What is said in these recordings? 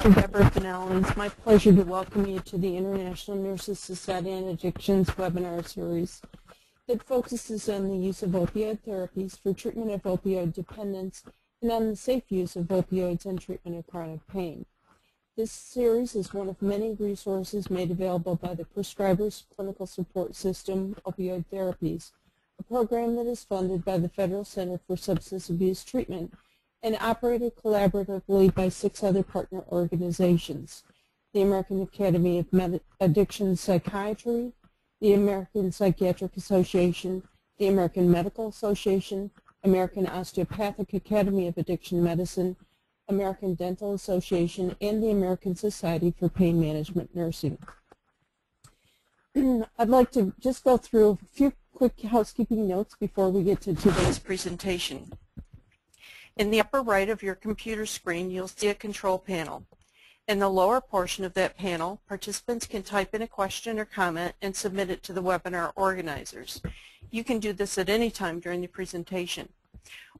Deborah Fennell, and it's my pleasure to welcome you to the International Nurses Society on Addictions webinar series that focuses on the use of opioid therapies for treatment of opioid dependence and on the safe use of opioids in treatment of chronic pain. This series is one of many resources made available by the Prescribers Clinical Support System Opioid Therapies, a program that is funded by the Federal Center for Substance Abuse Treatment and operated collaboratively by six other partner organizations, the American Academy of Med Addiction Psychiatry, the American Psychiatric Association, the American Medical Association, American Osteopathic Academy of Addiction Medicine, American Dental Association, and the American Society for Pain Management Nursing. I'd like to just go through a few quick housekeeping notes before we get to today's presentation. In the upper right of your computer screen, you'll see a control panel. In the lower portion of that panel, participants can type in a question or comment and submit it to the webinar organizers. You can do this at any time during the presentation.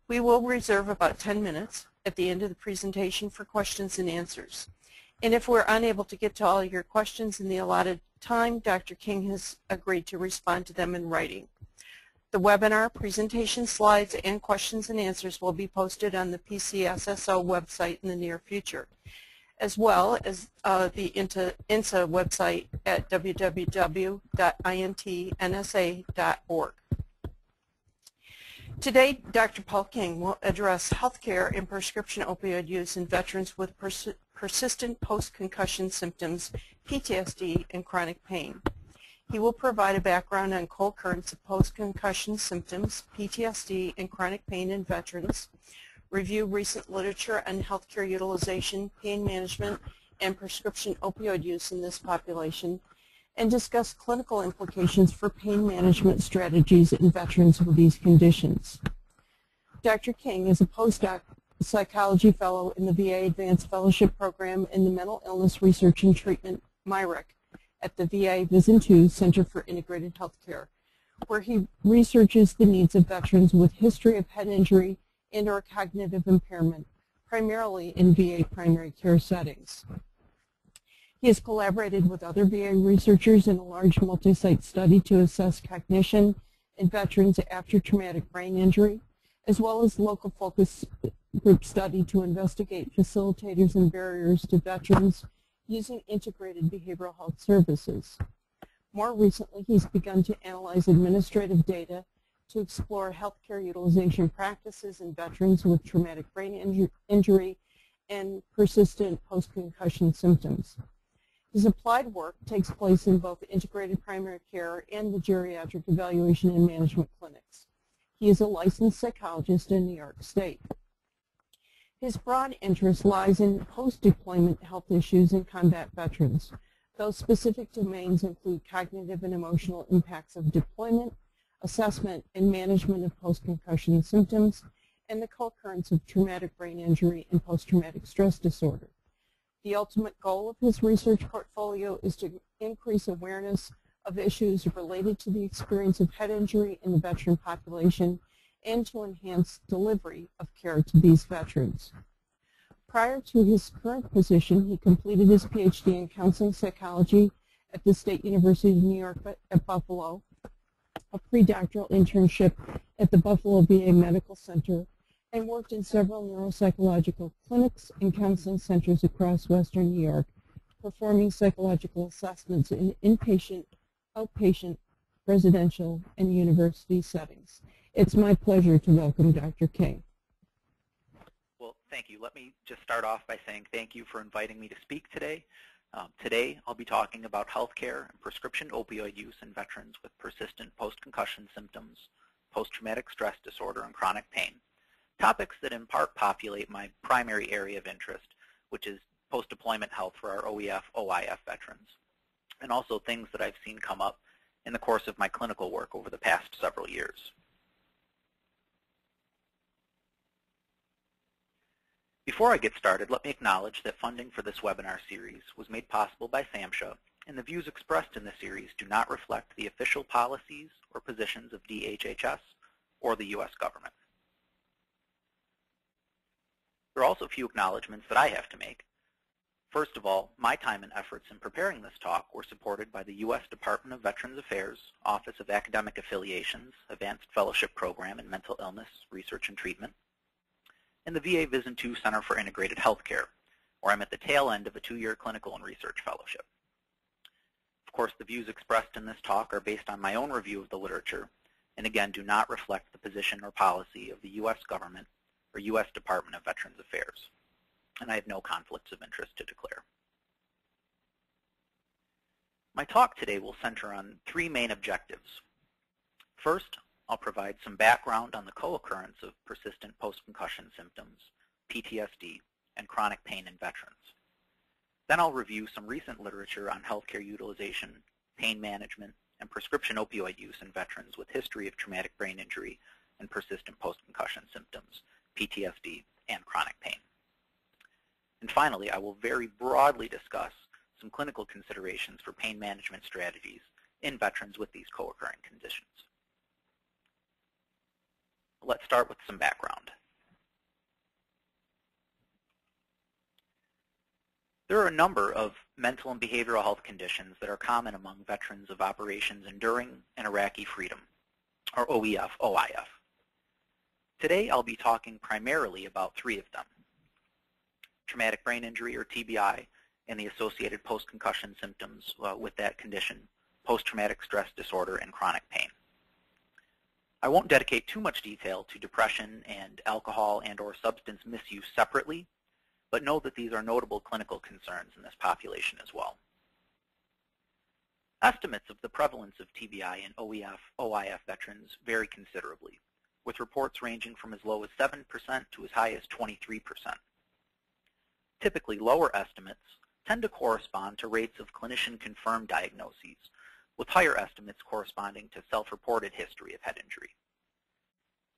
We will reserve about 10 minutes at the end of the presentation for questions and answers. And if we're unable to get to all your questions in the allotted time, Dr. King has agreed to respond to them in writing. The webinar, presentation slides, and questions and answers will be posted on the PCSSO website in the near future, as well as uh, the INSA website at www.intnsa.org. Today, Dr. Paul King will address healthcare and prescription opioid use in veterans with pers persistent post-concussion symptoms, PTSD, and chronic pain. He will provide a background on co-occurrence of post-concussion symptoms, PTSD, and chronic pain in veterans, review recent literature on healthcare utilization, pain management, and prescription opioid use in this population, and discuss clinical implications for pain management strategies in veterans with these conditions. Dr. King is a postdoc psychology fellow in the VA Advanced Fellowship Program in the Mental Illness Research and Treatment, MIRECC, at the VA VISN 2 Center for Integrated Healthcare, where he researches the needs of veterans with history of head injury and or cognitive impairment, primarily in VA primary care settings. He has collaborated with other VA researchers in a large multi-site study to assess cognition in veterans after traumatic brain injury, as well as local focus group study to investigate facilitators and barriers to veterans using integrated behavioral health services. More recently, he's begun to analyze administrative data to explore healthcare utilization practices in veterans with traumatic brain inju injury and persistent post-concussion symptoms. His applied work takes place in both integrated primary care and the geriatric evaluation and management clinics. He is a licensed psychologist in New York State. His broad interest lies in post-deployment health issues in combat veterans. Those specific domains include cognitive and emotional impacts of deployment, assessment and management of post-concussion symptoms, and the co-occurrence of traumatic brain injury and post-traumatic stress disorder. The ultimate goal of his research portfolio is to increase awareness of issues related to the experience of head injury in the veteran population and to enhance delivery of care to these veterans. Prior to his current position, he completed his PhD in counseling psychology at the State University of New York at Buffalo, a pre-doctoral internship at the Buffalo VA Medical Center, and worked in several neuropsychological clinics and counseling centers across western New York, performing psychological assessments in inpatient, outpatient, residential, and university settings. It's my pleasure to welcome Dr. King. Well, thank you. Let me just start off by saying thank you for inviting me to speak today. Um, today, I'll be talking about healthcare and prescription opioid use in veterans with persistent post-concussion symptoms, post-traumatic stress disorder, and chronic pain. Topics that in part populate my primary area of interest, which is post-deployment health for our OEF, OIF veterans, and also things that I've seen come up in the course of my clinical work over the past several years. Before I get started, let me acknowledge that funding for this webinar series was made possible by SAMHSA, and the views expressed in the series do not reflect the official policies or positions of DHHS or the U.S. government. There are also a few acknowledgments that I have to make. First of all, my time and efforts in preparing this talk were supported by the U.S. Department of Veterans Affairs, Office of Academic Affiliations, Advanced Fellowship Program in Mental Illness, Research and Treatment, and the VA VISN 2 Center for Integrated Healthcare, where I'm at the tail end of a two-year clinical and research fellowship. Of course, the views expressed in this talk are based on my own review of the literature, and again do not reflect the position or policy of the U.S. government or U.S. Department of Veterans Affairs. And I have no conflicts of interest to declare. My talk today will center on three main objectives. First, I'll provide some background on the co-occurrence of persistent post-concussion symptoms, PTSD, and chronic pain in veterans. Then I'll review some recent literature on healthcare utilization, pain management, and prescription opioid use in veterans with history of traumatic brain injury and persistent post-concussion symptoms, PTSD, and chronic pain. And finally, I will very broadly discuss some clinical considerations for pain management strategies in veterans with these co-occurring conditions. Let's start with some background. There are a number of mental and behavioral health conditions that are common among veterans of Operations Enduring and Iraqi Freedom, or OEF, OIF. Today I'll be talking primarily about three of them, traumatic brain injury, or TBI, and the associated post-concussion symptoms uh, with that condition, post-traumatic stress disorder, and chronic pain. I won't dedicate too much detail to depression and alcohol and or substance misuse separately, but know that these are notable clinical concerns in this population as well. Estimates of the prevalence of TBI in OEF, OIF veterans vary considerably, with reports ranging from as low as 7% to as high as 23%. Typically, lower estimates tend to correspond to rates of clinician-confirmed diagnoses, with higher estimates corresponding to self-reported history of head injury.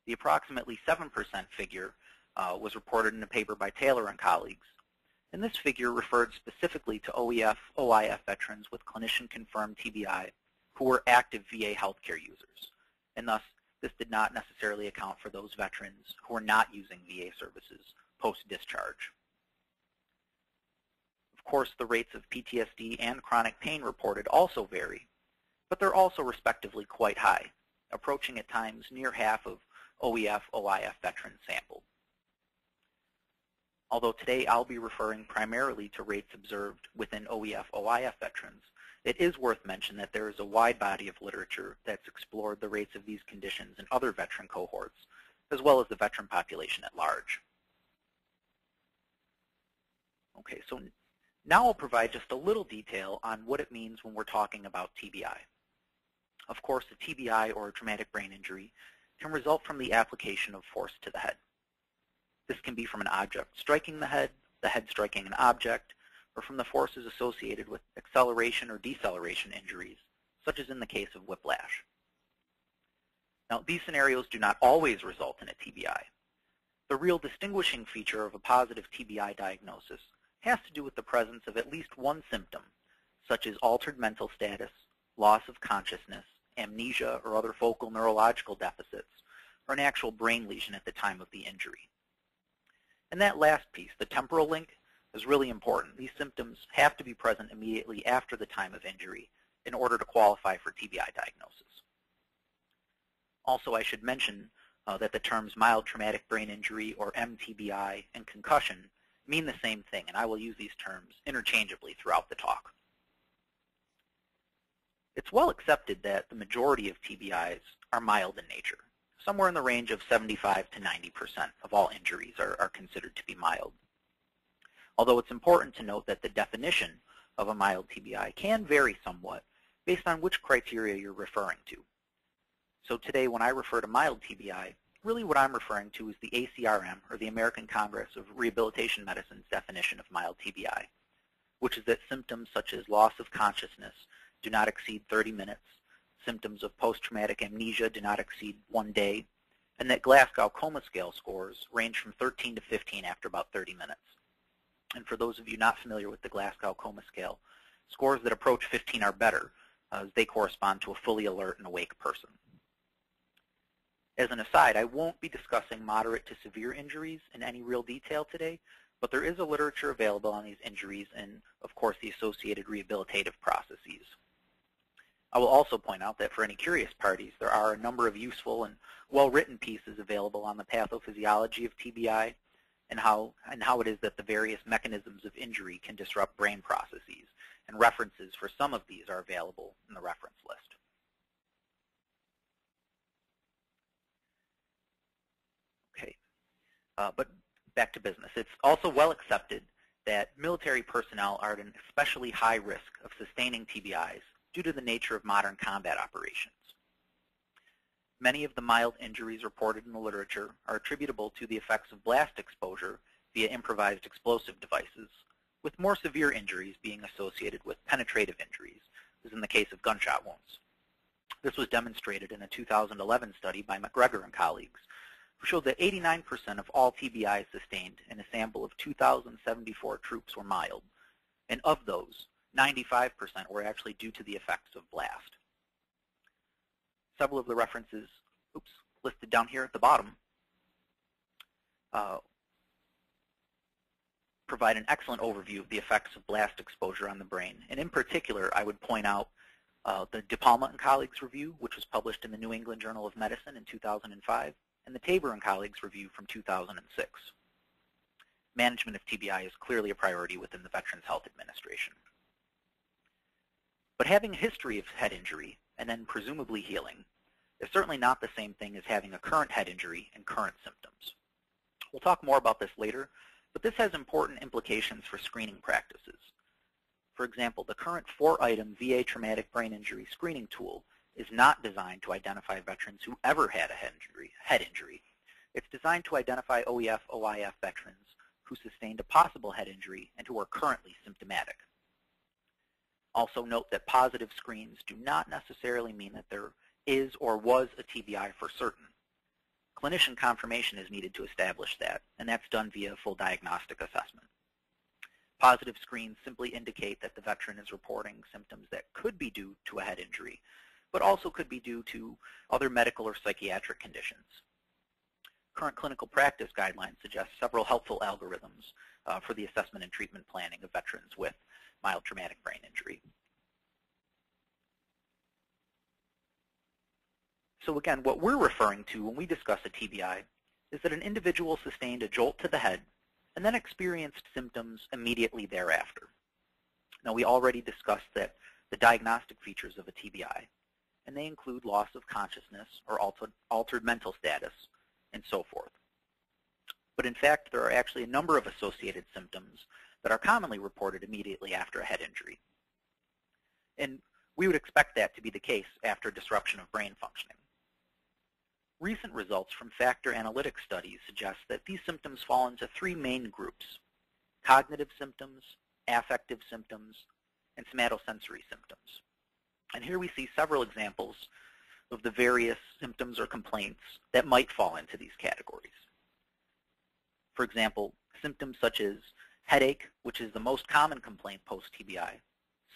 The approximately 7% figure uh, was reported in a paper by Taylor and colleagues. And this figure referred specifically to OEF, OIF veterans with clinician-confirmed TBI who were active VA healthcare users. And thus, this did not necessarily account for those veterans who were not using VA services post-discharge. Of course, the rates of PTSD and chronic pain reported also vary, but they're also respectively quite high, approaching at times near half of OEF, OIF veterans sampled although today I'll be referring primarily to rates observed within OEF OIF veterans, it is worth mentioning that there is a wide body of literature that's explored the rates of these conditions in other veteran cohorts, as well as the veteran population at large. Okay, so now I'll provide just a little detail on what it means when we're talking about TBI. Of course, a TBI or a traumatic brain injury can result from the application of force to the head. This can be from an object striking the head, the head striking an object, or from the forces associated with acceleration or deceleration injuries, such as in the case of whiplash. Now, these scenarios do not always result in a TBI. The real distinguishing feature of a positive TBI diagnosis has to do with the presence of at least one symptom, such as altered mental status, loss of consciousness, amnesia, or other focal neurological deficits, or an actual brain lesion at the time of the injury. And that last piece, the temporal link, is really important. These symptoms have to be present immediately after the time of injury in order to qualify for TBI diagnosis. Also, I should mention uh, that the terms mild traumatic brain injury or MTBI and concussion mean the same thing, and I will use these terms interchangeably throughout the talk. It's well accepted that the majority of TBIs are mild in nature somewhere in the range of 75 to 90% of all injuries are, are considered to be mild. Although it's important to note that the definition of a mild TBI can vary somewhat based on which criteria you're referring to. So today when I refer to mild TBI, really what I'm referring to is the ACRM, or the American Congress of Rehabilitation Medicine's definition of mild TBI, which is that symptoms such as loss of consciousness do not exceed 30 minutes, symptoms of post-traumatic amnesia do not exceed one day, and that Glasgow Coma Scale scores range from 13 to 15 after about 30 minutes. And for those of you not familiar with the Glasgow Coma Scale, scores that approach 15 are better, uh, as they correspond to a fully alert and awake person. As an aside, I won't be discussing moderate to severe injuries in any real detail today, but there is a literature available on these injuries and, of course, the associated rehabilitative processes. I will also point out that for any curious parties, there are a number of useful and well-written pieces available on the pathophysiology of TBI and how, and how it is that the various mechanisms of injury can disrupt brain processes, and references for some of these are available in the reference list. Okay, uh, but back to business. It's also well accepted that military personnel are at an especially high risk of sustaining TBIs due to the nature of modern combat operations. Many of the mild injuries reported in the literature are attributable to the effects of blast exposure via improvised explosive devices, with more severe injuries being associated with penetrative injuries, as in the case of gunshot wounds. This was demonstrated in a 2011 study by McGregor and colleagues, who showed that 89% of all TBIs sustained in a sample of 2,074 troops were mild, and of those, 95% were actually due to the effects of blast. Several of the references oops, listed down here at the bottom uh, provide an excellent overview of the effects of blast exposure on the brain. And in particular, I would point out uh, the DePalma and colleagues review, which was published in the New England Journal of Medicine in 2005, and the Taber and colleagues review from 2006. Management of TBI is clearly a priority within the Veterans Health Administration. But having a history of head injury and then presumably healing is certainly not the same thing as having a current head injury and current symptoms. We'll talk more about this later, but this has important implications for screening practices. For example, the current four-item VA traumatic brain injury screening tool is not designed to identify veterans who ever had a head injury. Head injury. It's designed to identify OEF, OIF veterans who sustained a possible head injury and who are currently symptomatic. Also note that positive screens do not necessarily mean that there is or was a TBI for certain. Clinician confirmation is needed to establish that, and that's done via full diagnostic assessment. Positive screens simply indicate that the veteran is reporting symptoms that could be due to a head injury, but also could be due to other medical or psychiatric conditions. Current clinical practice guidelines suggest several helpful algorithms uh, for the assessment and treatment planning of veterans with mild traumatic brain injury. So again, what we're referring to when we discuss a TBI is that an individual sustained a jolt to the head and then experienced symptoms immediately thereafter. Now, we already discussed that the diagnostic features of a TBI, and they include loss of consciousness or altered, altered mental status, and so forth. But in fact, there are actually a number of associated symptoms that are commonly reported immediately after a head injury. And we would expect that to be the case after disruption of brain functioning. Recent results from factor analytic studies suggest that these symptoms fall into three main groups, cognitive symptoms, affective symptoms, and somatosensory symptoms. And here we see several examples of the various symptoms or complaints that might fall into these categories. For example, symptoms such as headache, which is the most common complaint post-TBI,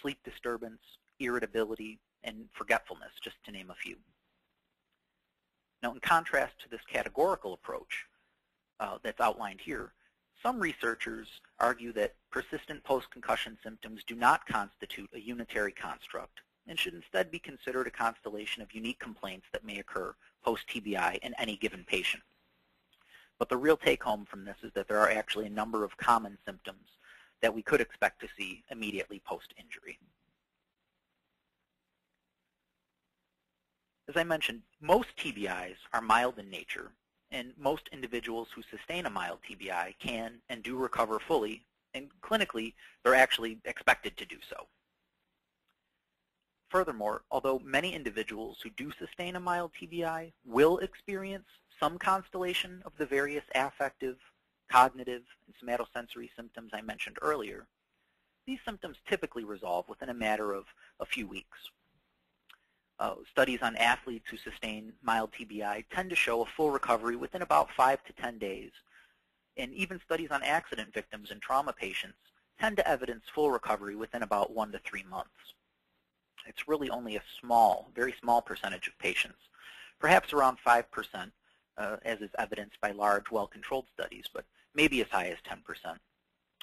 sleep disturbance, irritability, and forgetfulness, just to name a few. Now, in contrast to this categorical approach uh, that's outlined here, some researchers argue that persistent post-concussion symptoms do not constitute a unitary construct and should instead be considered a constellation of unique complaints that may occur post-TBI in any given patient. But the real take-home from this is that there are actually a number of common symptoms that we could expect to see immediately post-injury. As I mentioned, most TBIs are mild in nature, and most individuals who sustain a mild TBI can and do recover fully, and clinically, they're actually expected to do so. Furthermore, although many individuals who do sustain a mild TBI will experience some constellation of the various affective, cognitive, and somatosensory symptoms I mentioned earlier, these symptoms typically resolve within a matter of a few weeks. Uh, studies on athletes who sustain mild TBI tend to show a full recovery within about 5 to 10 days. And even studies on accident victims and trauma patients tend to evidence full recovery within about 1 to 3 months. It's really only a small, very small percentage of patients, perhaps around 5%, uh, as is evidenced by large, well-controlled studies, but maybe as high as 10%,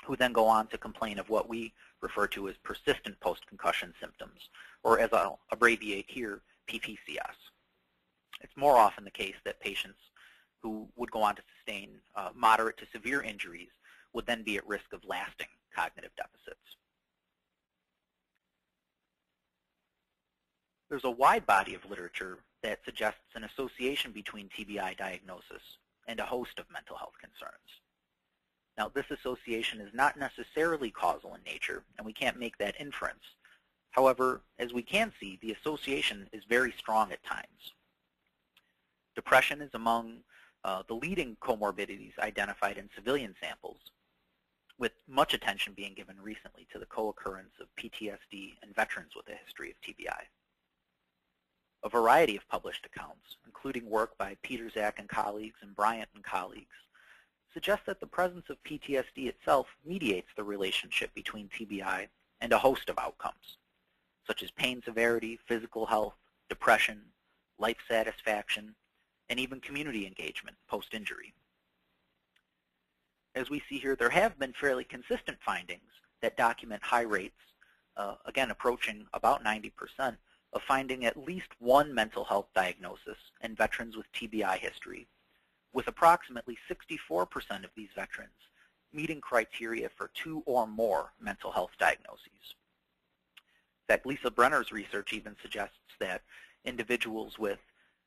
who then go on to complain of what we refer to as persistent post-concussion symptoms, or as I'll abbreviate here, PPCS. It's more often the case that patients who would go on to sustain uh, moderate to severe injuries would then be at risk of lasting cognitive deficits. There's a wide body of literature that suggests an association between TBI diagnosis and a host of mental health concerns. Now, this association is not necessarily causal in nature, and we can't make that inference. However, as we can see, the association is very strong at times. Depression is among uh, the leading comorbidities identified in civilian samples, with much attention being given recently to the co-occurrence of PTSD in veterans with a history of TBI. A variety of published accounts, including work by Pietrzak and colleagues and Bryant and colleagues, suggest that the presence of PTSD itself mediates the relationship between TBI and a host of outcomes, such as pain severity, physical health, depression, life satisfaction, and even community engagement post-injury. As we see here, there have been fairly consistent findings that document high rates, uh, again approaching about 90%, of finding at least one mental health diagnosis in veterans with TBI history with approximately 64% of these veterans meeting criteria for two or more mental health diagnoses. In fact, Lisa Brenner's research even suggests that individuals with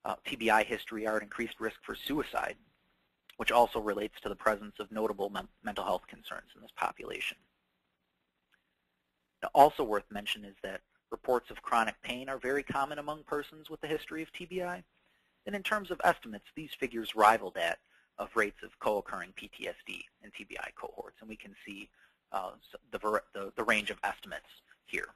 uh, TBI history are at increased risk for suicide, which also relates to the presence of notable mental health concerns in this population. Now, also worth mentioning is that reports of chronic pain are very common among persons with a history of TBI, and in terms of estimates, these figures rival that of rates of co-occurring PTSD in TBI cohorts, and we can see uh, the, the, the range of estimates here.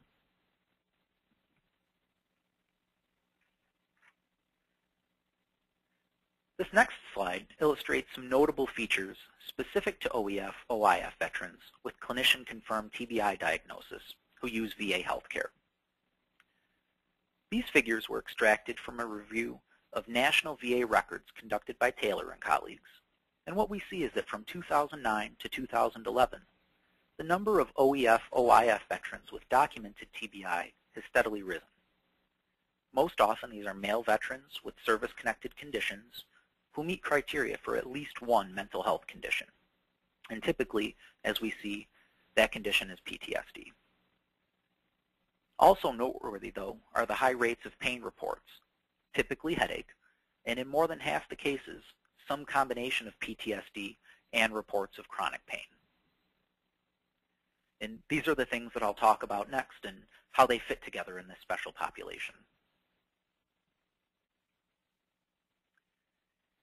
This next slide illustrates some notable features specific to OEF, OIF veterans with clinician-confirmed TBI diagnosis who use VA healthcare. These figures were extracted from a review of national VA records conducted by Taylor and colleagues. And what we see is that from 2009 to 2011, the number of OEF, OIF veterans with documented TBI has steadily risen. Most often these are male veterans with service-connected conditions who meet criteria for at least one mental health condition. And typically, as we see, that condition is PTSD. Also noteworthy, though, are the high rates of pain reports, typically headache, and in more than half the cases, some combination of PTSD and reports of chronic pain. And these are the things that I'll talk about next and how they fit together in this special population.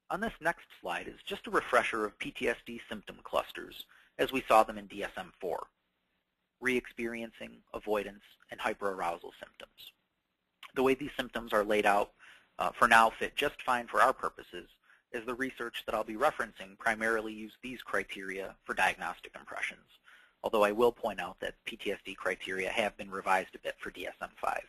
On this next slide is just a refresher of PTSD symptom clusters as we saw them in DSM-4, re-experiencing, avoidance, and hyperarousal symptoms. The way these symptoms are laid out uh, for now fit just fine for our purposes, as the research that I'll be referencing primarily used these criteria for diagnostic impressions, although I will point out that PTSD criteria have been revised a bit for DSM-5.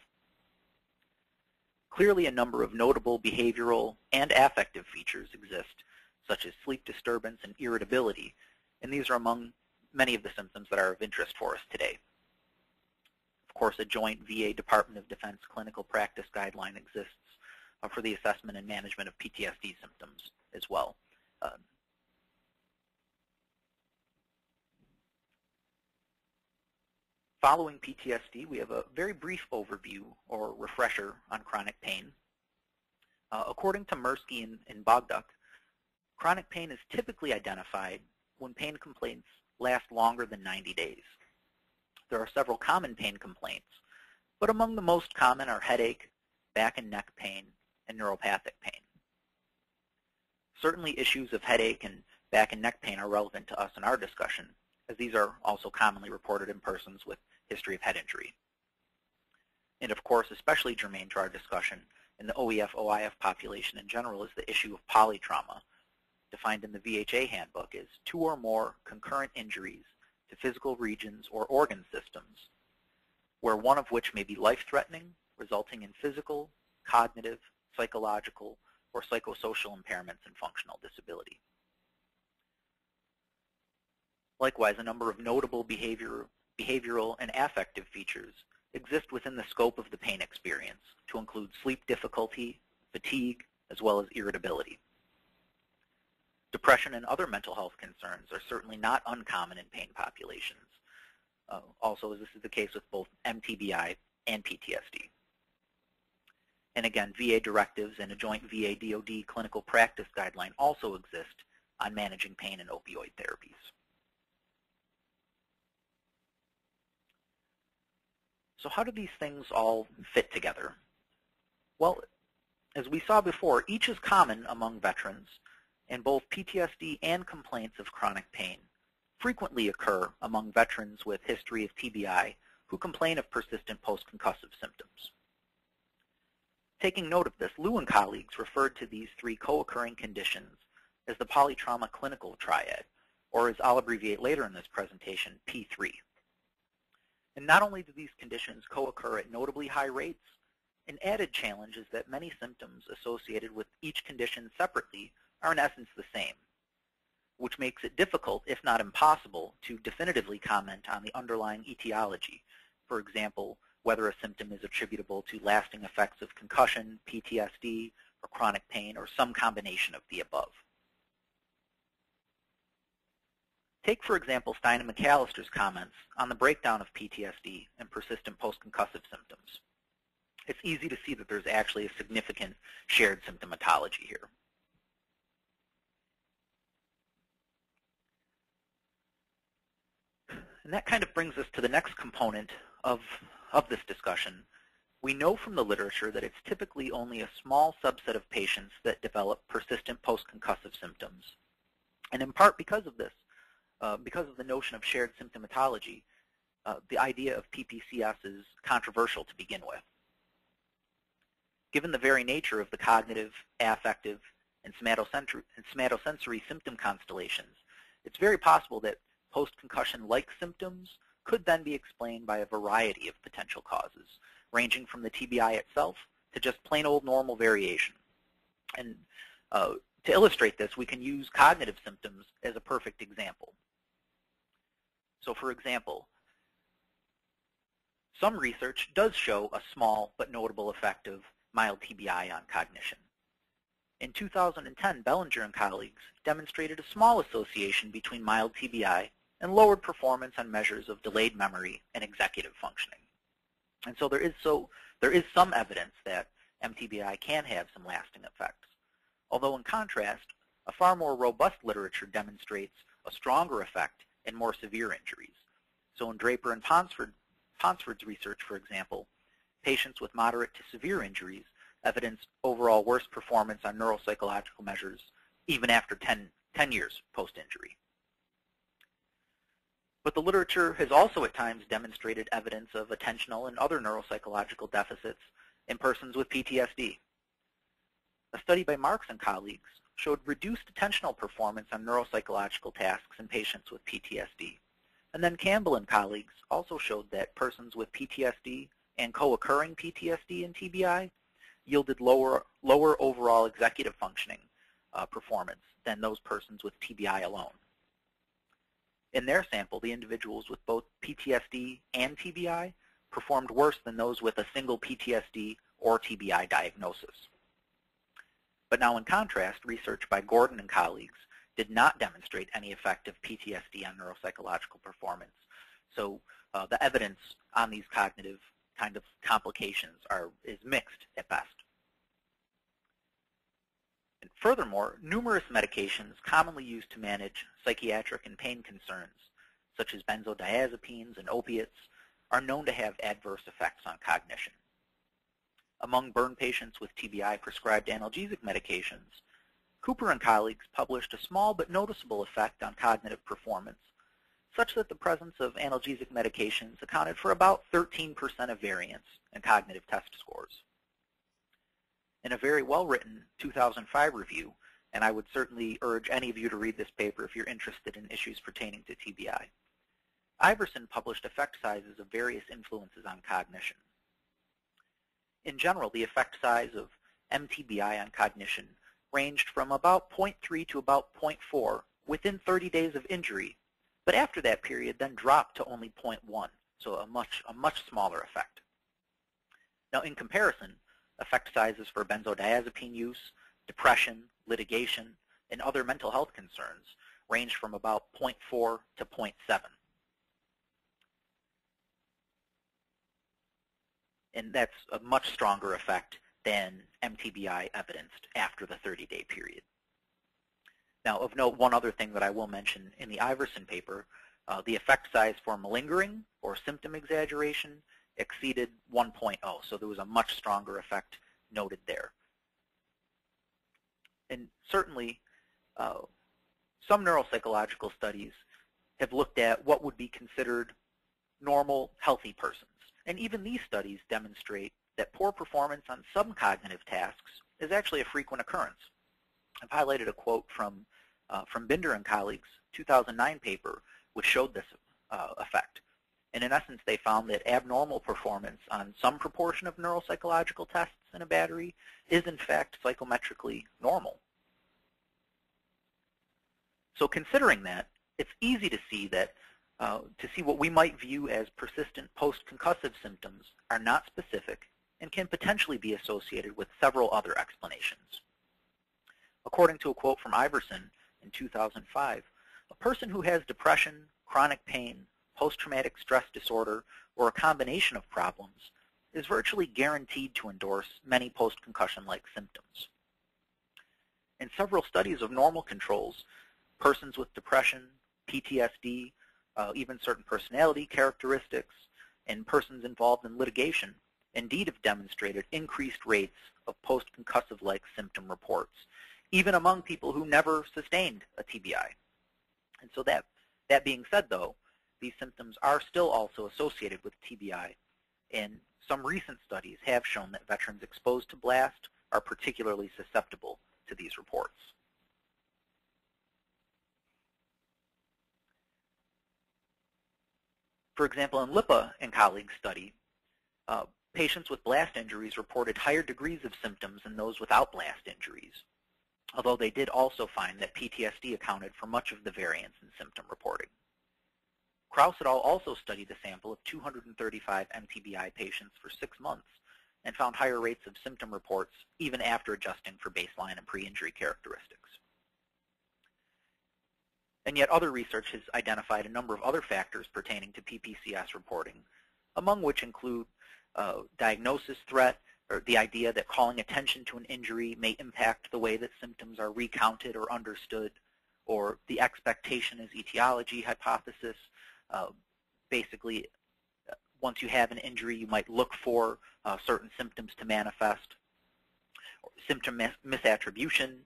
Clearly a number of notable behavioral and affective features exist, such as sleep disturbance and irritability, and these are among many of the symptoms that are of interest for us today. Of course, a joint VA Department of Defense clinical practice guideline exists uh, for the assessment and management of PTSD symptoms as well. Um, following PTSD, we have a very brief overview or refresher on chronic pain. Uh, according to Merskey and, and Bogduk, chronic pain is typically identified when pain complaints last longer than 90 days. There are several common pain complaints, but among the most common are headache, back and neck pain, and neuropathic pain. Certainly issues of headache and back and neck pain are relevant to us in our discussion, as these are also commonly reported in persons with history of head injury. And of course, especially germane to our discussion in the OEF-OIF population in general is the issue of polytrauma, defined in the VHA handbook as two or more concurrent injuries to physical regions or organ systems, where one of which may be life-threatening, resulting in physical, cognitive, psychological, or psychosocial impairments and functional disability. Likewise, a number of notable behavior, behavioral and affective features exist within the scope of the pain experience to include sleep difficulty, fatigue, as well as irritability. Depression and other mental health concerns are certainly not uncommon in pain populations, uh, also this is the case with both MTBI and PTSD. And again, VA directives and a joint VA-DOD clinical practice guideline also exist on managing pain and opioid therapies. So how do these things all fit together? Well, as we saw before, each is common among veterans, and both PTSD and complaints of chronic pain frequently occur among veterans with history of TBI who complain of persistent post-concussive symptoms. Taking note of this, Lew and colleagues referred to these three co-occurring conditions as the polytrauma clinical triad, or as I'll abbreviate later in this presentation, P3. And not only do these conditions co-occur at notably high rates, an added challenge is that many symptoms associated with each condition separately are in essence the same, which makes it difficult, if not impossible, to definitively comment on the underlying etiology. For example, whether a symptom is attributable to lasting effects of concussion, PTSD, or chronic pain, or some combination of the above. Take, for example, Stein and McAllister's comments on the breakdown of PTSD and persistent post-concussive symptoms. It's easy to see that there's actually a significant shared symptomatology here. And that kind of brings us to the next component of, of this discussion. We know from the literature that it's typically only a small subset of patients that develop persistent post-concussive symptoms. And in part because of this, uh, because of the notion of shared symptomatology, uh, the idea of PPCS is controversial to begin with. Given the very nature of the cognitive, affective, and somatosensory, and somatosensory symptom constellations, it's very possible that post-concussion-like symptoms could then be explained by a variety of potential causes, ranging from the TBI itself to just plain old normal variation. And uh, to illustrate this, we can use cognitive symptoms as a perfect example. So for example, some research does show a small but notable effect of mild TBI on cognition. In 2010, Belanger and colleagues demonstrated a small association between mild TBI and lowered performance on measures of delayed memory and executive functioning. And so there is, so, there is some evidence that MTBI can have some lasting effects. Although in contrast, a far more robust literature demonstrates a stronger effect in more severe injuries. So in Draper and Ponsford, Ponsford's research, for example, patients with moderate to severe injuries evidenced overall worse performance on neuropsychological measures even after 10, 10 years post-injury. But the literature has also at times demonstrated evidence of attentional and other neuropsychological deficits in persons with PTSD. A study by Marks and colleagues showed reduced attentional performance on neuropsychological tasks in patients with PTSD. And then Campbell and colleagues also showed that persons with PTSD and co-occurring PTSD and TBI yielded lower, lower overall executive functioning uh, performance than those persons with TBI alone. In their sample, the individuals with both PTSD and TBI performed worse than those with a single PTSD or TBI diagnosis. But now in contrast, research by Gordon and colleagues did not demonstrate any effect of PTSD on neuropsychological performance. So uh, the evidence on these cognitive kind of complications are, is mixed at best. And furthermore, numerous medications commonly used to manage psychiatric and pain concerns, such as benzodiazepines and opiates, are known to have adverse effects on cognition. Among burn patients with TBI prescribed analgesic medications, Cooper and colleagues published a small but noticeable effect on cognitive performance, such that the presence of analgesic medications accounted for about 13% of variance in cognitive test scores in a very well-written 2005 review, and I would certainly urge any of you to read this paper if you're interested in issues pertaining to TBI. Iverson published effect sizes of various influences on cognition. In general, the effect size of MTBI on cognition ranged from about 0.3 to about 0.4 within 30 days of injury, but after that period then dropped to only 0.1, so a much, a much smaller effect. Now in comparison, effect sizes for benzodiazepine use, depression, litigation, and other mental health concerns range from about 0.4 to 0.7. And that's a much stronger effect than MTBI evidenced after the 30-day period. Now, of note, one other thing that I will mention in the Iverson paper, uh, the effect size for malingering or symptom exaggeration exceeded 1.0, so there was a much stronger effect noted there. And certainly, uh, some neuropsychological studies have looked at what would be considered normal, healthy persons. And even these studies demonstrate that poor performance on some cognitive tasks is actually a frequent occurrence. I've highlighted a quote from, uh, from Binder and colleagues' 2009 paper, which showed this uh, effect. And in essence, they found that abnormal performance on some proportion of neuropsychological tests in a battery is in fact psychometrically normal. So considering that, it's easy to see that uh, to see what we might view as persistent post-concussive symptoms are not specific and can potentially be associated with several other explanations. According to a quote from Iverson in 2005, a person who has depression, chronic pain, post-traumatic stress disorder, or a combination of problems is virtually guaranteed to endorse many post-concussion-like symptoms. In several studies of normal controls, persons with depression, PTSD, uh, even certain personality characteristics, and persons involved in litigation indeed have demonstrated increased rates of post-concussive-like symptom reports, even among people who never sustained a TBI. And so that, that being said, though, these symptoms are still also associated with TBI, and some recent studies have shown that veterans exposed to blast are particularly susceptible to these reports. For example, in Lippa and colleagues' study, uh, patients with blast injuries reported higher degrees of symptoms than those without blast injuries, although they did also find that PTSD accounted for much of the variance in symptom reporting. Kraus et al. also studied a sample of 235 MTBI patients for six months and found higher rates of symptom reports even after adjusting for baseline and pre-injury characteristics. And yet other research has identified a number of other factors pertaining to PPCS reporting, among which include uh, diagnosis threat, or the idea that calling attention to an injury may impact the way that symptoms are recounted or understood, or the expectation as etiology hypothesis. Uh, basically, uh, once you have an injury, you might look for uh, certain symptoms to manifest. Symptom mis misattribution,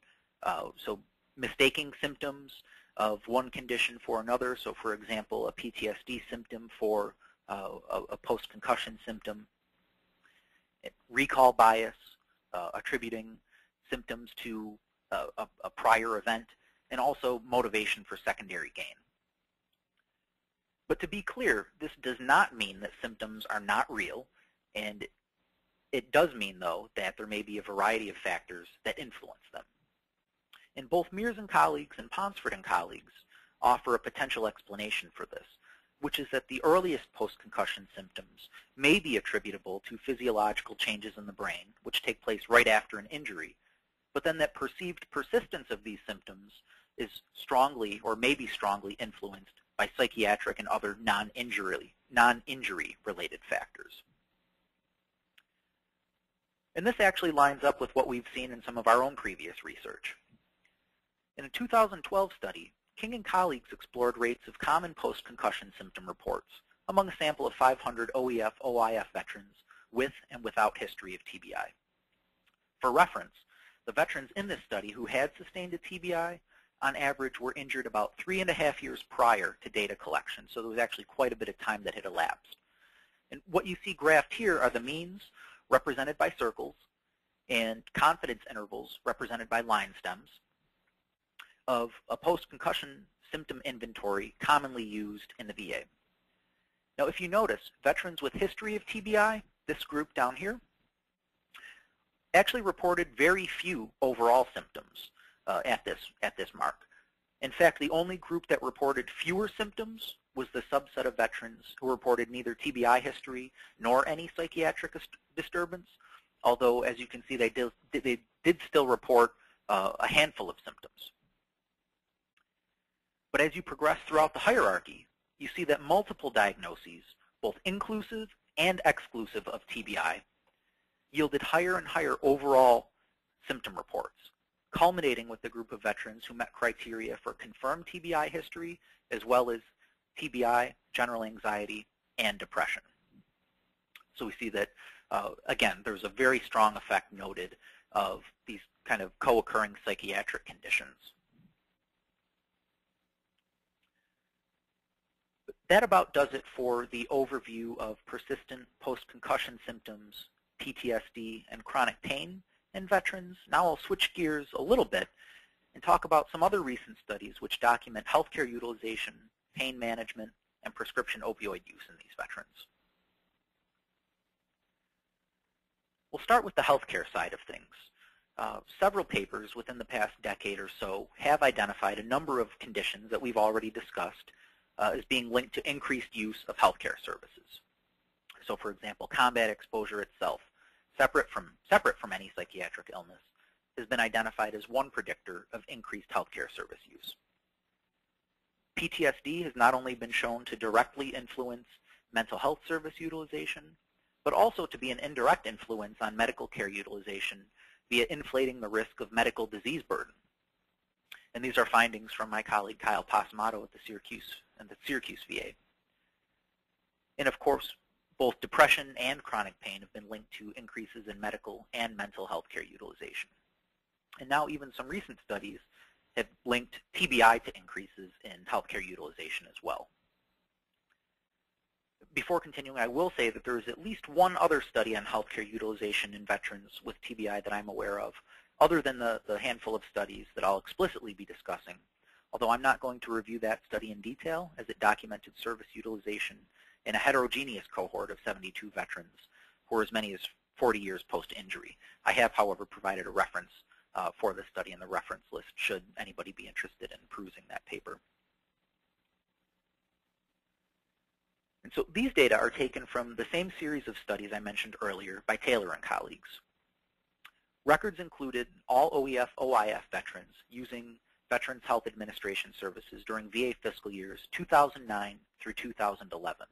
so mistaking symptoms of one condition for another. So for example, a PTSD symptom for uh, a, a post-concussion symptom. Recall bias, uh, attributing symptoms to a, a, prior event, and also motivation for secondary gain. But to be clear, this does not mean that symptoms are not real, and it does mean, though, that there may be a variety of factors that influence them. And both Meares and colleagues and Ponsford and colleagues offer a potential explanation for this, which is that the earliest post-concussion symptoms may be attributable to physiological changes in the brain, which take place right after an injury, but then that perceived persistence of these symptoms is strongly or may be strongly influenced by psychiatric and other non-injury non-injury related factors. And this actually lines up with what we've seen in some of our own previous research. In a 2012 study, King and colleagues explored rates of common post-concussion symptom reports among a sample of 500 OEF, OIF veterans with and without history of TBI. For reference, the veterans in this study who had sustained a TBI on average were injured about three and a half years prior to data collection, so there was actually quite a bit of time that had elapsed. And what you see graphed here are the means represented by circles and confidence intervals represented by line stems of a post-concussion symptom inventory commonly used in the VA. Now, if you notice, veterans with history of TBI, this group down here, actually reported very few overall symptoms uh, at, this, at this mark. In fact, the only group that reported fewer symptoms was the subset of veterans who reported neither TBI history nor any psychiatric disturbance, although as you can see they did, they did still report uh, a handful of symptoms. But as you progress throughout the hierarchy, you see that multiple diagnoses, both inclusive and exclusive of TBI, yielded higher and higher overall symptom reports, culminating with the group of veterans who met criteria for confirmed TBI history as well as TBI, general anxiety, and depression. So we see that, uh, again, there's a very strong effect noted of these kind of co-occurring psychiatric conditions. That about does it for the overview of persistent post-concussion symptoms, PTSD, and chronic pain in veterans. Now I'll switch gears a little bit and talk about some other recent studies which document healthcare utilization, pain management, and prescription opioid use in these veterans. We'll start with the healthcare side of things. Uh, several papers within the past decade or so have identified a number of conditions that we've already discussed uh, as being linked to increased use of healthcare services. So for example, combat exposure itself, separate from, separate from any psychiatric illness, has been identified as one predictor of increased healthcare service use. PTSD has not only been shown to directly influence mental health service utilization, but also to be an indirect influence on medical care utilization via inflating the risk of medical disease burden. And these are findings from my colleague Kyle Possemato at the Syracuse and the Syracuse VA. And of course, both depression and chronic pain have been linked to increases in medical and mental health care utilization. And now even some recent studies have linked TBI to increases in healthcare utilization as well. Before continuing, I will say that there is at least one other study on healthcare utilization in veterans with TBI that I'm aware of, other than the, the handful of studies that I'll explicitly be discussing, although I'm not going to review that study in detail as it documented service utilization in a heterogeneous cohort of 72 veterans who are as many as 40 years post-injury. I have, however, provided a reference uh, for this study in the reference list should anybody be interested in perusing that paper. And so these data are taken from the same series of studies I mentioned earlier by Taylor and colleagues. Records included all OEF OIF veterans using Veterans Health Administration services during VA fiscal years 2009 through 2011.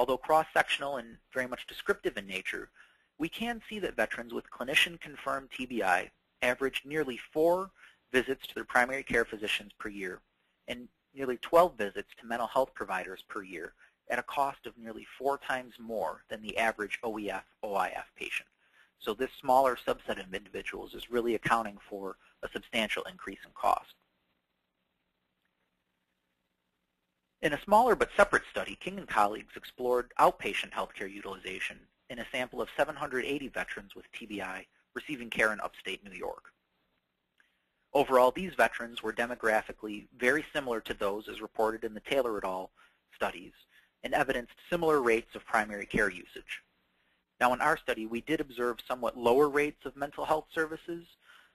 Although cross-sectional and very much descriptive in nature, we can see that veterans with clinician-confirmed TBI averaged nearly four visits to their primary care physicians per year and nearly 12 visits to mental health providers per year at a cost of nearly four times more than the average OEF OIF patient. So this smaller subset of individuals is really accounting for a substantial increase in cost. In a smaller but separate study, King and colleagues explored outpatient healthcare utilization in a sample of 780 veterans with TBI receiving care in upstate New York. Overall, these veterans were demographically very similar to those as reported in the Taylor et al. studies and evidenced similar rates of primary care usage. Now in our study, we did observe somewhat lower rates of mental health services,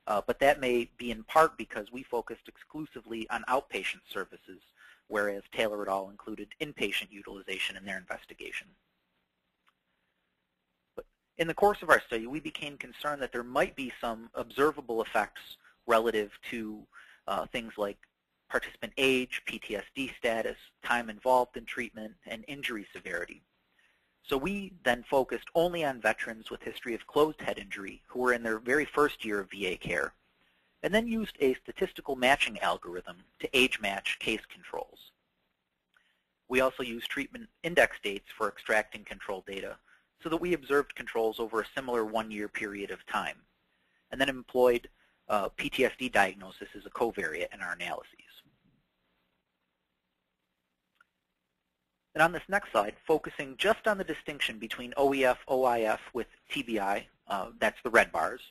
uh, but that may be in part because we focused exclusively on outpatient services, whereas Taylor et al. included inpatient utilization in their investigation. In the course of our study, we became concerned that there might be some observable effects relative to uh, things like participant age, PTSD status, time involved in treatment, and injury severity. So we then focused only on veterans with history of closed head injury who were in their very first year of VA care, and then used a statistical matching algorithm to age match case controls. We also used treatment index dates for extracting control data so that we observed controls over a similar one-year period of time, and then employed uh, PTSD diagnosis as a covariate in our analyses. And on this next slide, focusing just on the distinction between OEF, OIF with TBI, uh, that's the red bars,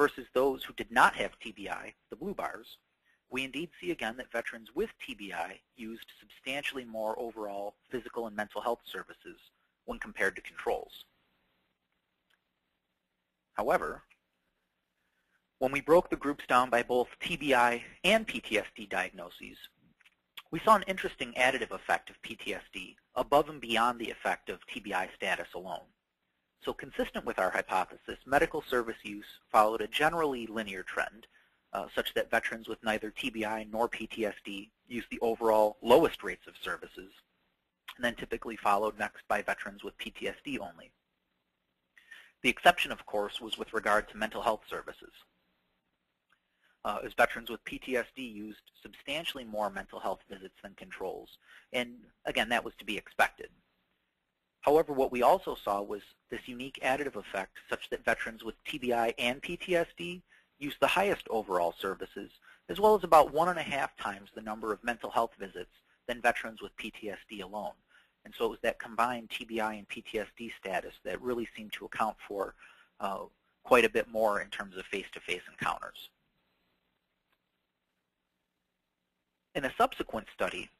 versus those who did not have TBI, the blue bars, we indeed see again that veterans with TBI used substantially more overall physical and mental health services when compared to controls. However, When we broke the groups down by both TBI and PTSD diagnoses, we saw an interesting additive effect of PTSD above and beyond the effect of TBI status alone. So consistent with our hypothesis, medical service use followed a generally linear trend, uh, such that veterans with neither TBI nor PTSD used the overall lowest rates of services, and then typically followed next by veterans with PTSD only. The exception, of course, was with regard to mental health services. Uh, as veterans with PTSD used substantially more mental health visits than controls, and again, that was to be expected. However, what we also saw was this unique additive effect such that veterans with TBI and PTSD used the highest overall services, as well as about one and a half times the number of mental health visits than veterans with PTSD alone. And so it was that combined TBI and PTSD status that really seemed to account for uh, quite a bit more in terms of face-to-face -face encounters. In a subsequent study,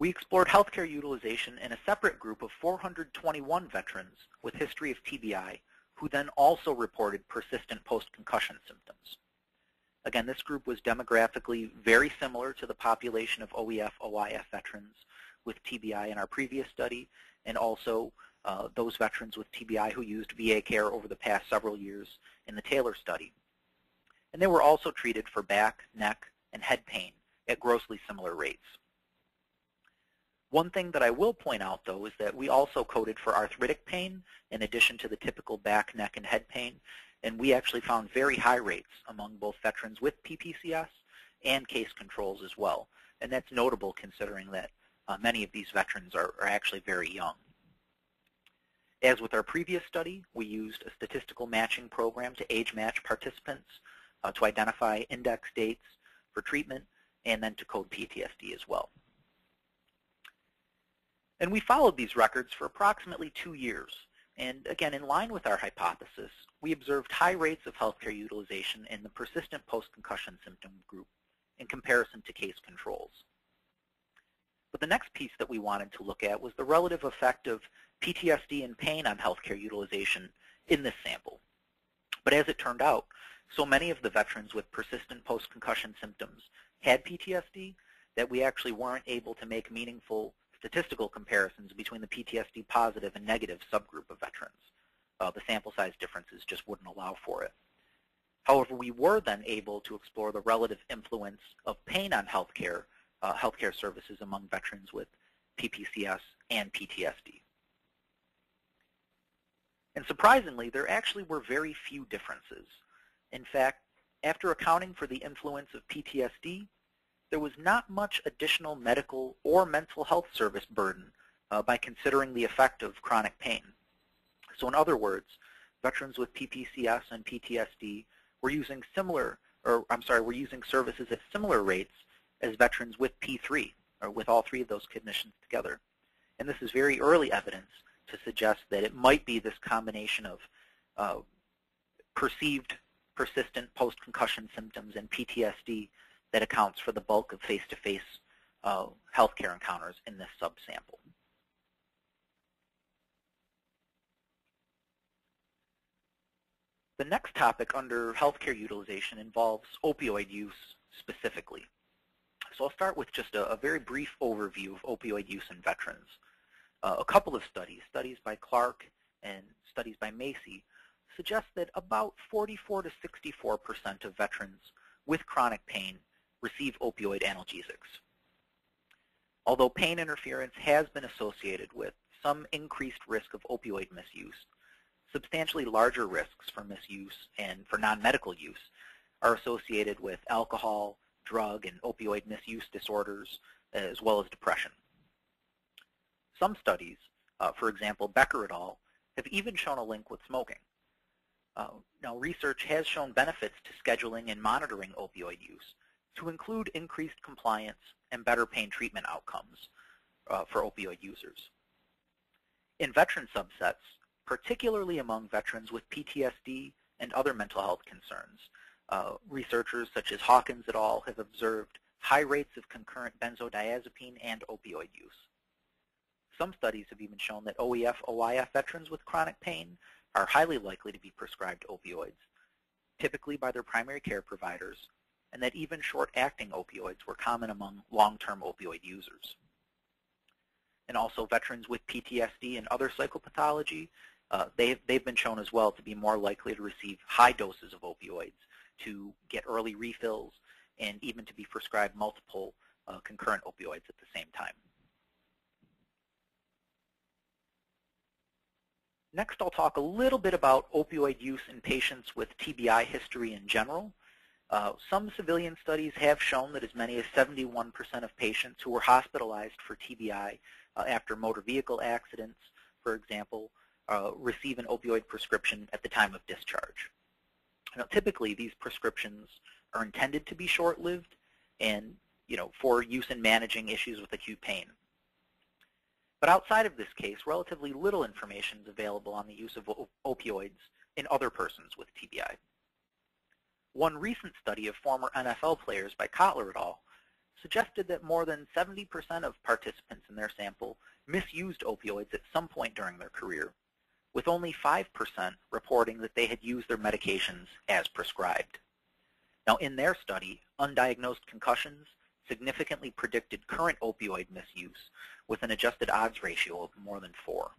we explored healthcare utilization in a separate group of 421 veterans with history of TBI who then also reported persistent post-concussion symptoms. Again, this group was demographically very similar to the population of OEF, OIF veterans with TBI in our previous study, and also uh, those veterans with TBI who used VA care over the past several years in the Taylor study. And they were also treated for back, neck, and head pain at grossly similar rates. One thing that I will point out, though, is that we also coded for arthritic pain in addition to the typical back, neck, and head pain, and we actually found very high rates among both veterans with PPCS and case controls as well. And that's notable considering that uh, many of these veterans are, are actually very young. As with our previous study, we used a statistical matching program to age match participants uh, to identify index dates for treatment and then to code PTSD as well. And we followed these records for approximately two years. And again, in line with our hypothesis, we observed high rates of healthcare utilization in the persistent post-concussion symptom group in comparison to case controls. But the next piece that we wanted to look at was the relative effect of PTSD and pain on healthcare utilization in this sample. But as it turned out, so many of the veterans with persistent post-concussion symptoms had PTSD that we actually weren't able to make meaningful statistical comparisons between the PTSD positive and negative subgroup of veterans. Uh, the sample size differences just wouldn't allow for it. However, we were then able to explore the relative influence of pain on healthcare, uh, healthcare services among veterans with PPCS and PTSD. And surprisingly, there actually were very few differences. In fact, after accounting for the influence of PTSD, there was not much additional medical or mental health service burden uh, by considering the effect of chronic pain. So in other words, veterans with PPCS and PTSD were using similar, or I'm sorry, were using services at similar rates as veterans with P3, or with all three of those conditions together. And this is very early evidence to suggest that it might be this combination of uh, perceived persistent post-concussion symptoms and PTSD that accounts for the bulk of face-to-face uh, healthcare encounters in this subsample. The next topic under healthcare utilization involves opioid use specifically. So I'll start with just a, a very brief overview of opioid use in veterans. Uh, a couple of studies, studies by Clark and studies by Macey, suggest that about 44 to 64 percent of veterans with chronic pain receive opioid analgesics. Although pain interference has been associated with some increased risk of opioid misuse, substantially larger risks for misuse and for non-medical use are associated with alcohol, drug, and opioid misuse disorders, as well as depression. Some studies, uh, for example, Becker et al., have even shown a link with smoking. Uh, now, research has shown benefits to scheduling and monitoring opioid use, to include increased compliance and better pain treatment outcomes uh, for opioid users. In veteran subsets, particularly among veterans with PTSD and other mental health concerns, uh, researchers such as Hawkins et al. have observed high rates of concurrent benzodiazepine and opioid use. Some studies have even shown that OEF, OIF veterans with chronic pain are highly likely to be prescribed opioids, typically by their primary care providers, and that even short-acting opioids were common among long-term opioid users. And also veterans with PTSD and other psychopathology, uh, they've, they've been shown as well to be more likely to receive high doses of opioids, to get early refills, and even to be prescribed multiple uh, concurrent opioids at the same time. Next, I'll talk a little bit about opioid use in patients with TBI history in general. Uh, some civilian studies have shown that as many as 71% of patients who were hospitalized for TBI uh, after motor vehicle accidents, for example, uh, receive an opioid prescription at the time of discharge. Now, typically, these prescriptions are intended to be short-lived and you know, for use in managing issues with acute pain. But outside of this case, relatively little information is available on the use of op opioids in other persons with TBI. One recent study of former NFL players by Cottler et al. suggested that more than 70% of participants in their sample misused opioids at some point during their career, with only 5% reporting that they had used their medications as prescribed. Now in their study, undiagnosed concussions significantly predicted current opioid misuse with an adjusted odds ratio of more than 4.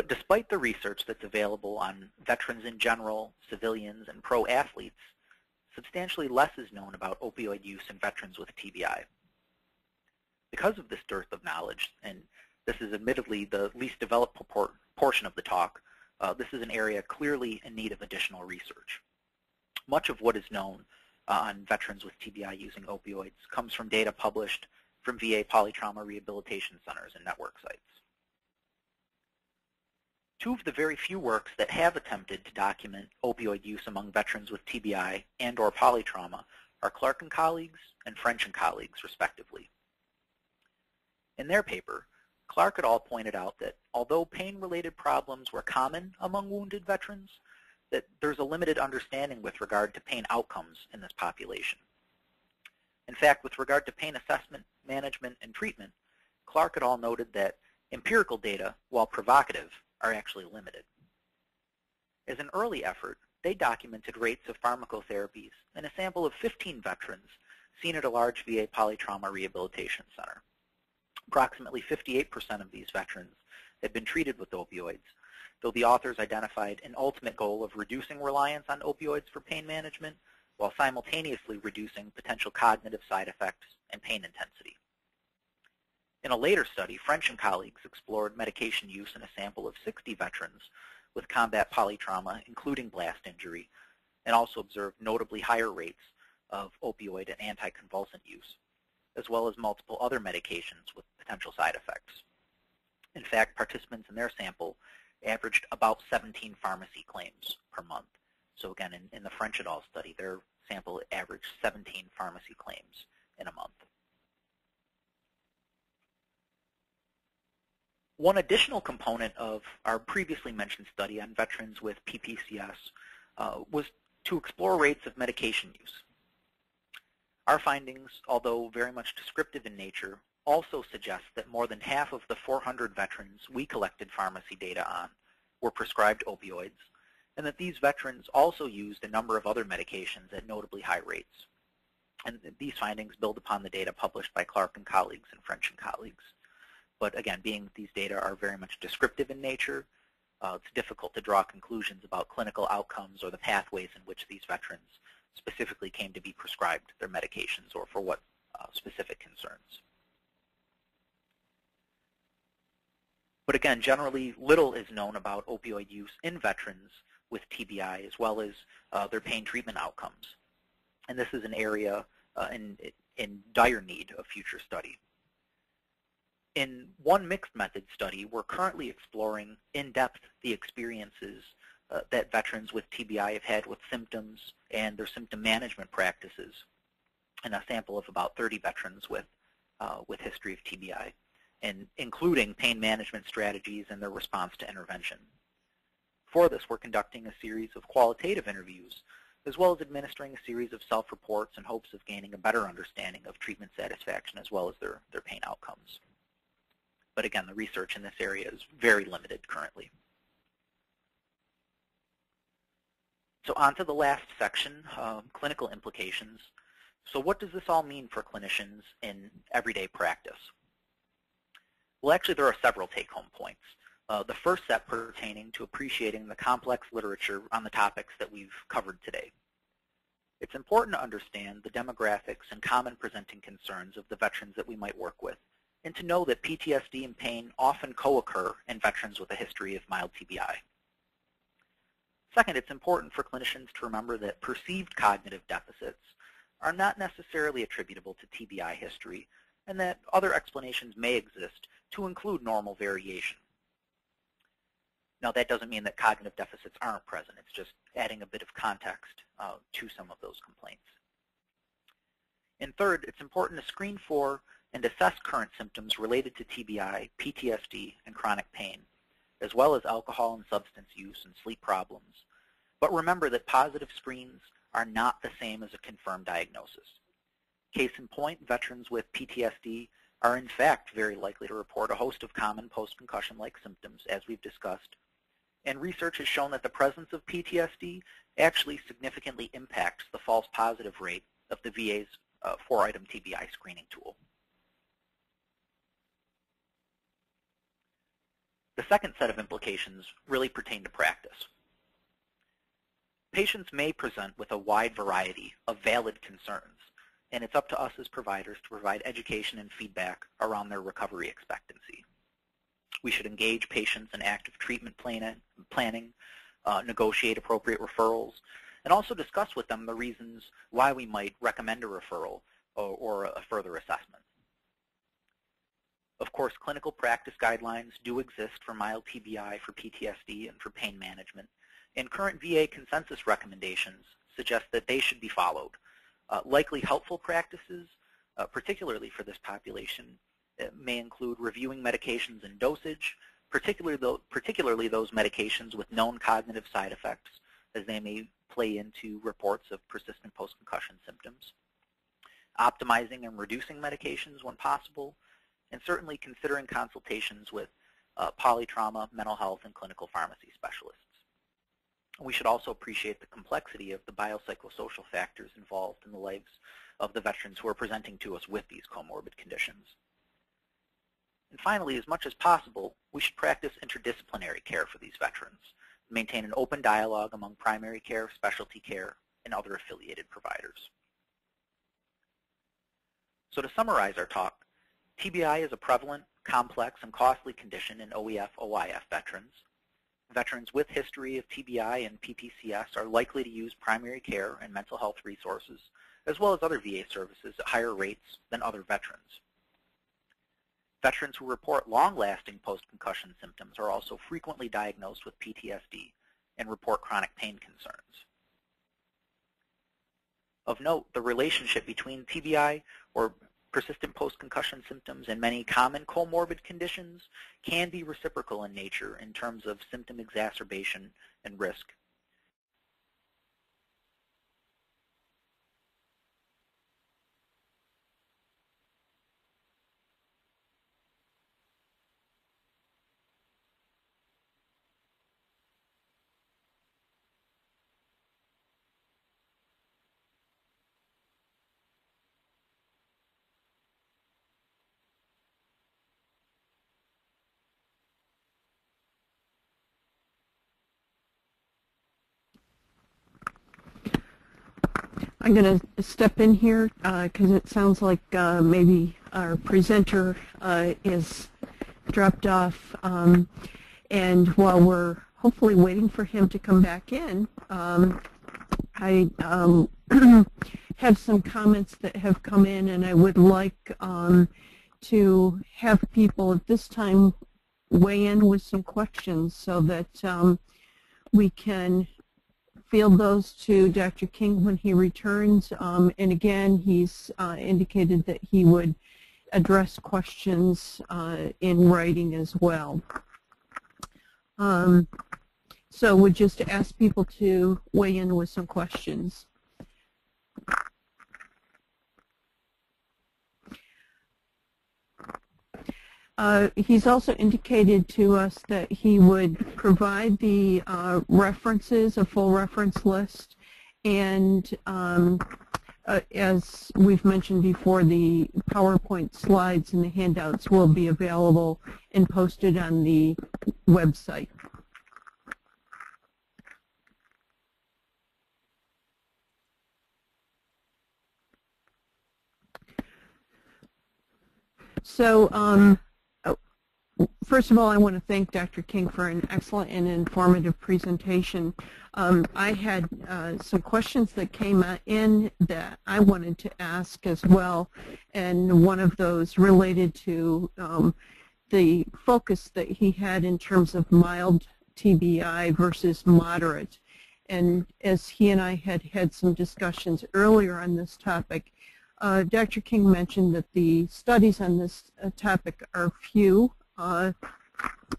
But despite the research that's available on veterans in general, civilians, and pro athletes, substantially less is known about opioid use in veterans with TBI. Because of this dearth of knowledge, and this is admittedly the least developed portion of the talk, uh, this is an area clearly in need of additional research. Much of what is known uh, on veterans with TBI using opioids comes from data published from VA polytrauma rehabilitation centers and network sites. Two of the very few works that have attempted to document opioid use among veterans with TBI and or polytrauma are Clark and colleagues and French and colleagues, respectively. In their paper, Clark et al. pointed out that although pain-related problems were common among wounded veterans, that there's a limited understanding with regard to pain outcomes in this population. In fact, with regard to pain assessment, management, and treatment, Clark et al. noted that empirical data, while provocative, are actually limited. As an early effort, they documented rates of pharmacotherapies in a sample of 15 veterans seen at a large VA polytrauma rehabilitation center. Approximately 58% of these veterans had been treated with opioids, though the authors identified an ultimate goal of reducing reliance on opioids for pain management while simultaneously reducing potential cognitive side effects and pain intensity. In a later study, French and colleagues explored medication use in a sample of 60 veterans with combat polytrauma, including blast injury, and also observed notably higher rates of opioid and anticonvulsant use, as well as multiple other medications with potential side effects. In fact, participants in their sample averaged about 17 pharmacy claims per month. So again, in, in the French et al. study, their sample averaged 17 pharmacy claims in a month. One additional component of our previously mentioned study on veterans with PPCS uh, was to explore rates of medication use. Our findings, although very much descriptive in nature, also suggest that more than half of the 400 veterans we collected pharmacy data on were prescribed opioids, and that these veterans also used a number of other medications at notably high rates. And these findings build upon the data published by Clark and colleagues and French and colleagues. But again, being these data are very much descriptive in nature, uh, it's difficult to draw conclusions about clinical outcomes or the pathways in which these veterans specifically came to be prescribed their medications or for what uh, specific concerns. But again, generally little is known about opioid use in veterans with TBI as well as uh, their pain treatment outcomes. And this is an area uh, in, in dire need of future study. In one mixed method study, we're currently exploring in depth the experiences uh, that veterans with TBI have had with symptoms and their symptom management practices in a sample of about 30 veterans with, uh, with history of TBI and including pain management strategies and their response to intervention. For this, we're conducting a series of qualitative interviews, as well as administering a series of self-reports in hopes of gaining a better understanding of treatment satisfaction as well as their, their pain outcomes. But again, the research in this area is very limited currently. So on to the last section, um, clinical implications. So what does this all mean for clinicians in everyday practice? Well, actually, there are several take-home points. Uh, the first set pertaining to appreciating the complex literature on the topics that we've covered today. It's important to understand the demographics and common presenting concerns of the veterans that we might work with, and to know that PTSD and pain often co-occur in veterans with a history of mild TBI. Second, it's important for clinicians to remember that perceived cognitive deficits are not necessarily attributable to TBI history, and that other explanations may exist to include normal variation. Now, that doesn't mean that cognitive deficits aren't present. It's just adding a bit of context uh, to some of those complaints. And third, it's important to screen for and assess current symptoms related to TBI, PTSD, and chronic pain, as well as alcohol and substance use and sleep problems. But remember that positive screens are not the same as a confirmed diagnosis. Case in point, veterans with PTSD are in fact very likely to report a host of common post-concussion-like symptoms, as we've discussed, and research has shown that the presence of PTSD actually significantly impacts the false positive rate of the VA's uh, four-item TBI screening tool. The second set of implications really pertain to practice. Patients may present with a wide variety of valid concerns, and it's up to us as providers to provide education and feedback around their recovery expectancy. We should engage patients in active treatment planning, uh, negotiate appropriate referrals, and also discuss with them the reasons why we might recommend a referral or, or a further assessment. Of course, clinical practice guidelines do exist for mild TBI, for PTSD, and for pain management, and current VA consensus recommendations suggest that they should be followed. Uh, likely helpful practices, uh, particularly for this population, may include reviewing medications and dosage, particularly, particularly those medications with known cognitive side effects, as they may play into reports of persistent post-concussion symptoms, optimizing and reducing medications when possible, and certainly considering consultations with uh, polytrauma, mental health, and clinical pharmacy specialists. We should also appreciate the complexity of the biopsychosocial factors involved in the lives of the veterans who are presenting to us with these comorbid conditions. And finally, as much as possible, we should practice interdisciplinary care for these veterans, maintain an open dialogue among primary care, specialty care, and other affiliated providers. So to summarize our talk, TBI is a prevalent, complex, and costly condition in OEF-OIF veterans. Veterans with history of TBI and PPCS are likely to use primary care and mental health resources, as well as other VA services at higher rates than other veterans. Veterans who report long-lasting post-concussion symptoms are also frequently diagnosed with PTSD and report chronic pain concerns. Of note, the relationship between TBI or persistent post-concussion symptoms and many common comorbid conditions can be reciprocal in nature in terms of symptom exacerbation and risk. I'm going to step in here because uh, it sounds like uh, maybe our presenter uh, is dropped off. Um, and while we're hopefully waiting for him to come back in, um, I um, have some comments that have come in and I would like um, to have people at this time weigh in with some questions so that um, we can field those to Dr. King when he returns. Um, and again, he's uh, indicated that he would address questions uh, in writing as well. Um, so would just ask people to weigh in with some questions. Uh, he's also indicated to us that he would provide the uh, references, a full reference list, and um, uh, as we've mentioned before, the PowerPoint slides and the handouts will be available and posted on the website. So um, first of all, I want to thank Dr. King for an excellent and informative presentation. Um, I had uh, some questions that came in that I wanted to ask as well, and one of those related to um, the focus that he had in terms of mild TBI versus moderate. And as he and I had had some discussions earlier on this topic, uh, Dr. King mentioned that the studies on this uh, topic are few uh,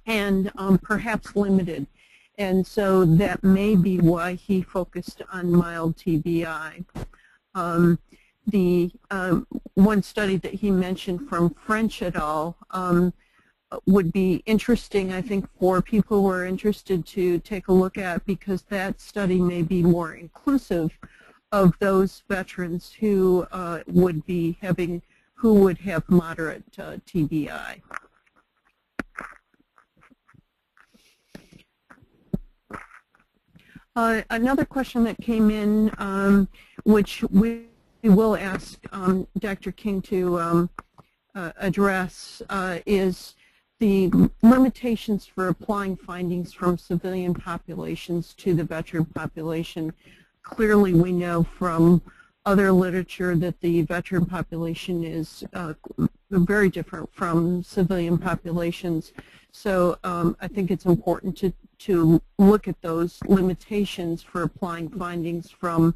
and um, perhaps limited. And so that may be why he focused on mild TBI. Um, the um, one study that he mentioned from French et al. Um, would be interesting, I think, for people who are interested to take a look at because that study may be more inclusive of those veterans who uh, would be having, who would have moderate uh, TBI. Uh, another question that came in, um, which we will ask um, Dr. King to um, uh, address, uh, is the limitations for applying findings from civilian populations to the veteran population clearly we know from other literature that the veteran population is uh, very different from civilian populations. So um, I think it's important to, to look at those limitations for applying findings from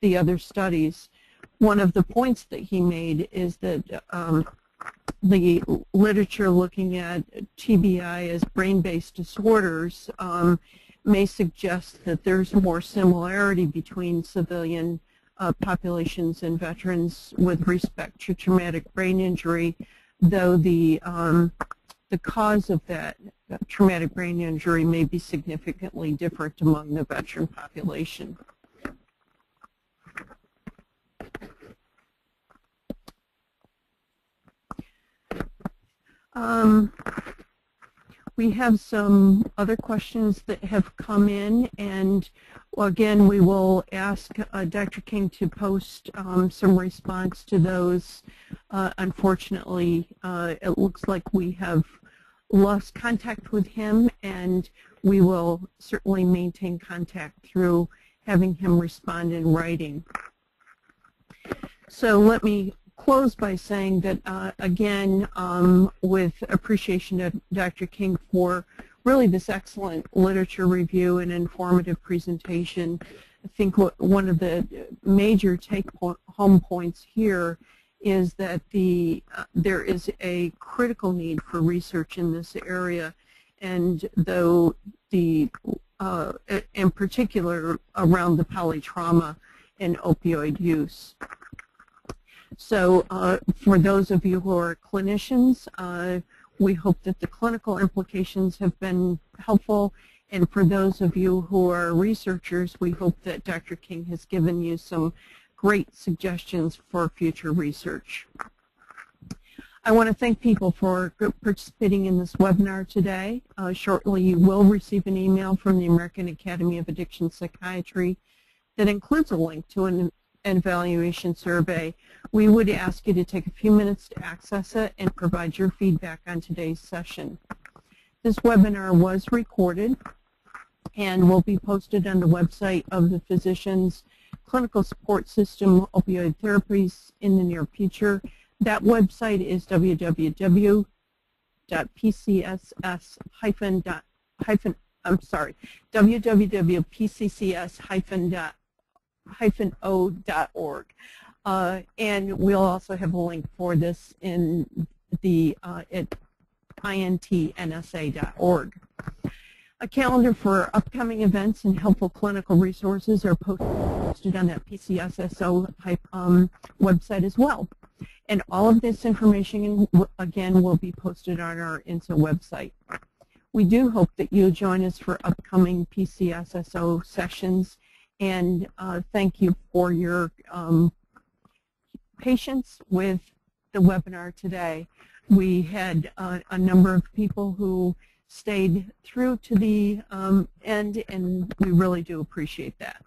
the other studies. One of the points that he made is that um, the literature looking at TBI as brain-based disorders um, may suggest that there's more similarity between civilian uh, populations and veterans with respect to traumatic brain injury, though the um, the cause of that traumatic brain injury may be significantly different among the veteran population. Um, we have some other questions that have come in, and again, we will ask uh, Dr. King to post um, some response to those. Uh, unfortunately, uh, it looks like we have lost contact with him, and we will certainly maintain contact through having him respond in writing. So let me close by saying that, uh, again, um, with appreciation to Dr. King for really this excellent literature review and informative presentation. I think one of the major take-home points here is that the uh, there is a critical need for research in this area, and though the uh, in particular around the polytrauma and opioid use. So uh, for those of you who are clinicians, uh, we hope that the clinical implications have been helpful. And for those of you who are researchers, we hope that Dr. King has given you some great suggestions for future research. I want to thank people for participating in this webinar today. Uh, shortly you will receive an email from the American Academy of Addiction Psychiatry that includes a link to an and evaluation survey. We would ask you to take a few minutes to access it and provide your feedback on today's session. This webinar was recorded and will be posted on the website of the physician's clinical support system opioid therapies in the near future. That website is www.pcss I'm sorry, www.pccs o.org. Uh, and we'll also have a link for this in the uh, at intnsa.org. A calendar for upcoming events and helpful clinical resources are posted on that PCSSO um, website as well. And all of this information, again, will be posted on our INSA website. We do hope that you'll join us for upcoming PCSSO sessions, and uh, thank you for your um, patience with the webinar today. We had uh, a number of people who stayed through to the um, end, and we really do appreciate that.